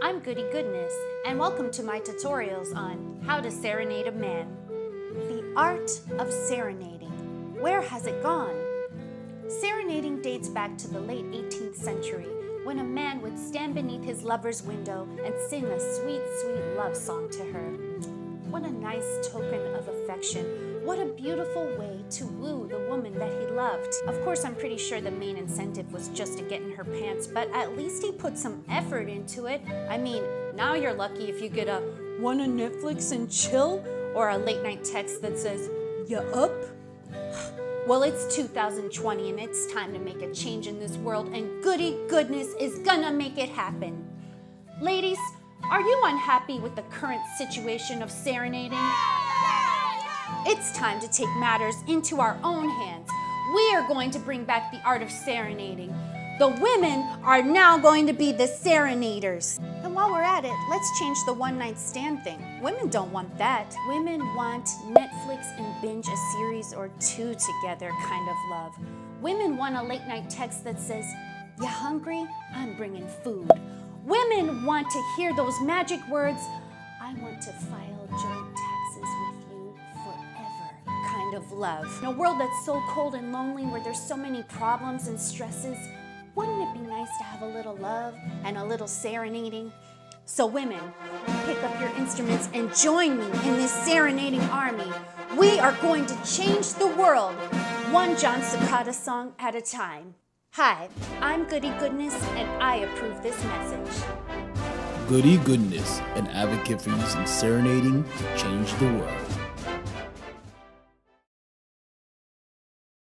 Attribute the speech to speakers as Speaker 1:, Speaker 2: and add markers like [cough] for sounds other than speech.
Speaker 1: I'm Goodie Goodness, and welcome to my tutorials on how to serenade a man. The art of serenading. Where has it gone? Serenading dates back to the late 18th century when a man would stand beneath his lover's window and sing a sweet, sweet love song to her. What a nice token of affection what a beautiful way to woo the woman that he loved. Of course, I'm pretty sure the main incentive was just to get in her pants, but at least he put some effort into it. I mean, now you're lucky if you get a wanna Netflix and chill or a late night text that says, You up? [sighs] Well, it's 2020 and it's time to make a change in this world, and Goodie Goodness is gonna make it happen. Ladies, are you unhappy with the current situation of serenading? It's time to take matters into our own hands. We are going to bring back the art of serenading. The women are now going to be the serenaders. And while we're at it, let's change the one night stand thing. Women don't want that. Women want Netflix and binge a series or two together kind of love. Women want a late night text that says, You hungry? I'm bringing food. Women want to hear those magic words, I want to file joint taxes with you forever kind of love. In a world that's so cold and lonely, where there's so many problems and stresses, wouldn't it be nice to have a little love and a little serenading? So, women, pick up your instruments and join me in this serenading army. We are going to change the world, one Jon Secada song at a time. Hi, I'm Goodie Goodness, and I approve this message.
Speaker 2: Goodie Goodness, an advocate for using serenading to change the world.